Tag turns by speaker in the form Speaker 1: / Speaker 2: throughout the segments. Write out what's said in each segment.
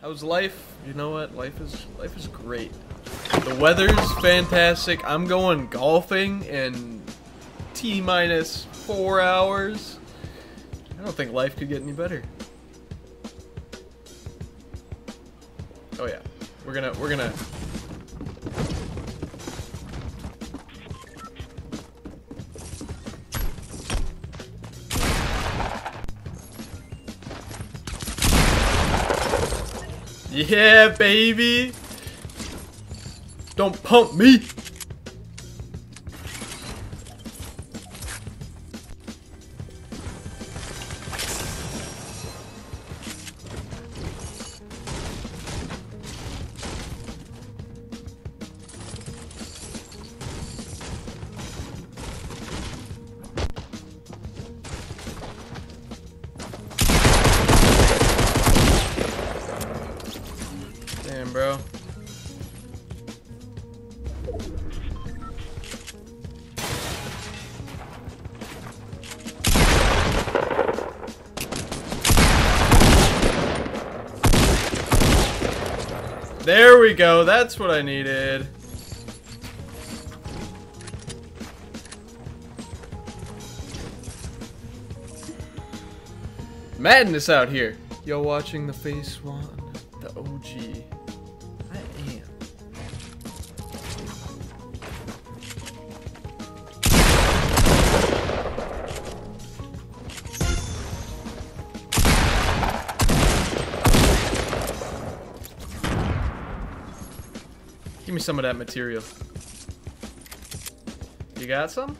Speaker 1: How's life? You know what? Life is life is great. The weather's fantastic. I'm going golfing in T minus four hours. I don't think life could get any better. Oh yeah, we're gonna we're gonna. Yeah, baby. Don't pump me. Bro. There we go. That's what I needed. Madness out here. Y'all watching the face one, Give me some of that material. You got some?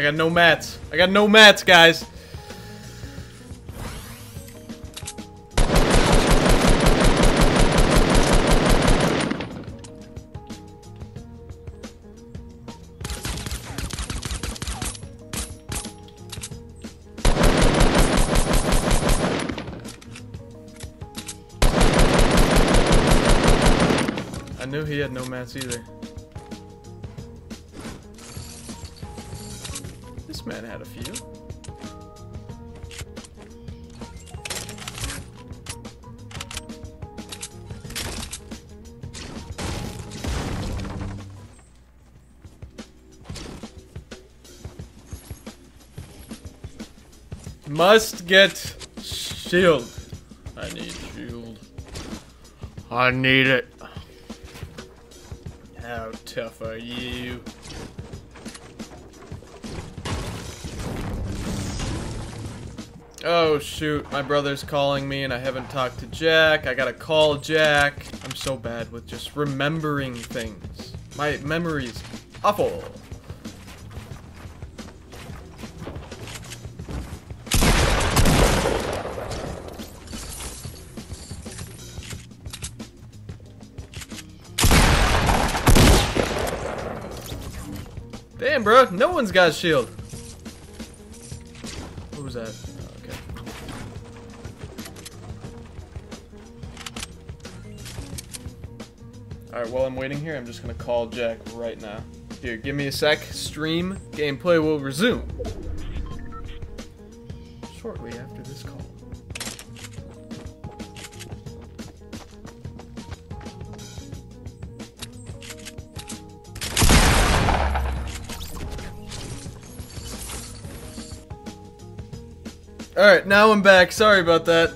Speaker 1: I got no mats. I got no mats, guys. I knew he had no mats either. Man had a few. Must get shield. I need shield. I need it. How tough are you? Oh shoot, my brother's calling me and I haven't talked to Jack. I gotta call Jack. I'm so bad with just remembering things. My memory's awful. Damn, bro, no one's got a shield. What was that? Alright, while I'm waiting here, I'm just gonna call Jack right now. Here, give me a sec. Stream gameplay will resume. Shortly Alright, now I'm back. Sorry about that.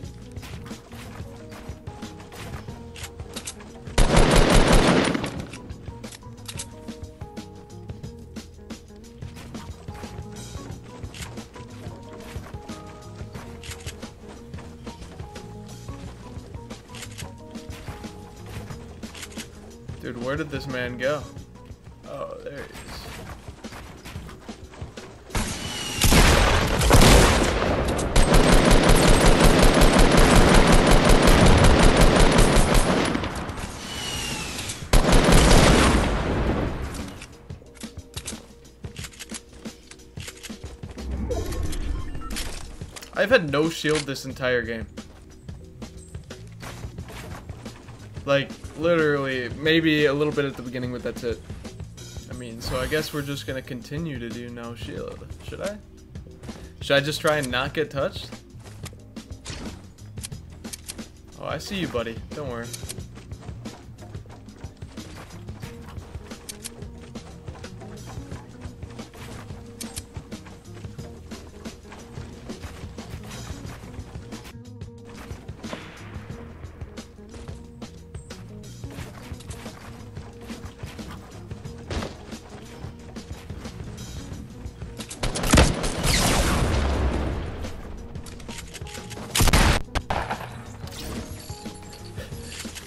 Speaker 1: Dude, where did this man go? Oh, there he is. I've had no shield this entire game. Like, literally, maybe a little bit at the beginning, but that's it. I mean, so I guess we're just gonna continue to do no shield. Should I? Should I just try and not get touched? Oh, I see you, buddy. Don't worry.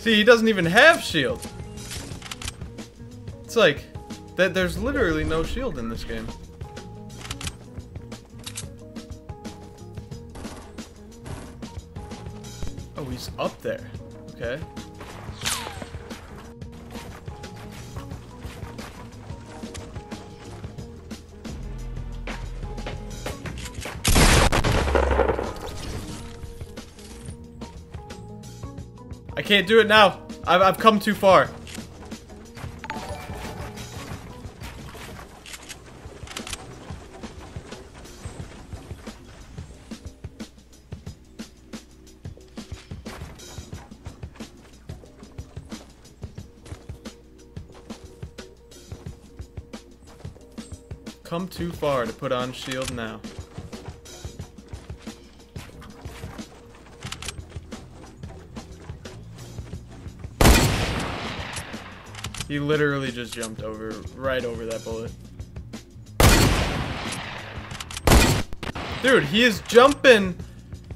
Speaker 1: See, he doesn't even have shield. It's like that. There's literally no shield in this game. Oh, he's up there. Okay. Can't do it now. I've, I've come too far. Come too far to put on shield now. He literally just jumped over, right over that bullet. Dude, he is jumping,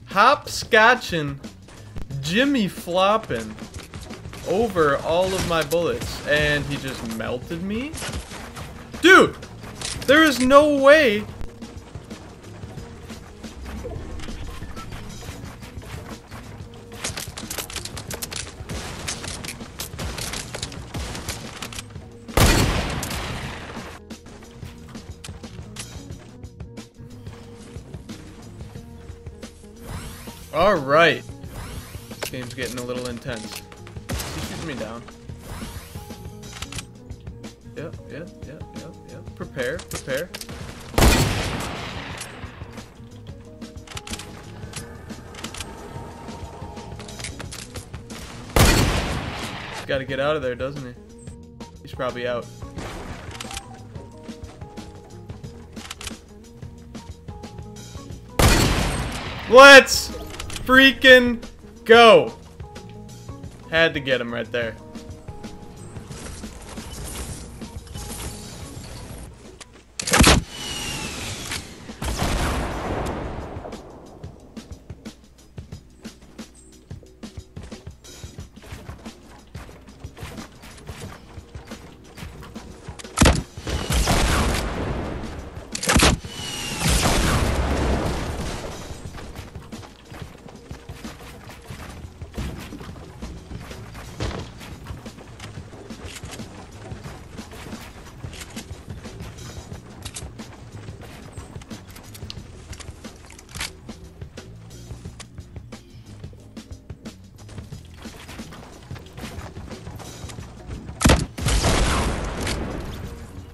Speaker 1: hopscotching, Jimmy flopping over all of my bullets. And he just melted me? Dude! There is no way Alright. This game's getting a little intense. He's shooting me down. Yep, yep, yep, yep, yep. Prepare, prepare. He's gotta get out of there, doesn't he? He's probably out. Let's freaking go. Had to get him right there.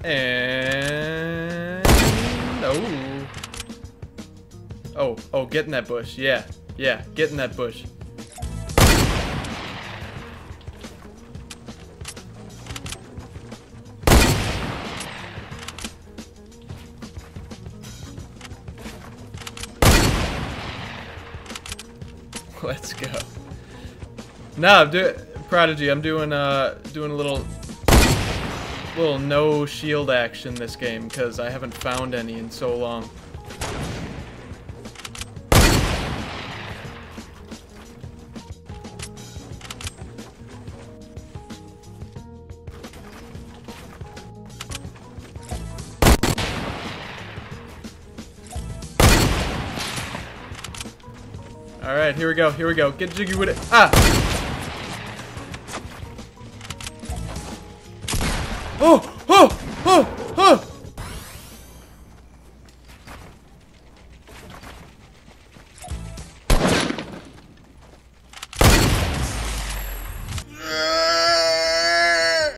Speaker 1: And oh, oh, oh, get in that bush. Yeah, yeah, get in that bush. Let's go. No, I'm doing Prodigy. I'm doing uh doing a little little no shield action this game because I haven't found any in so long. Alright, here we go, here we go. Get jiggy with it. Ah! Oh!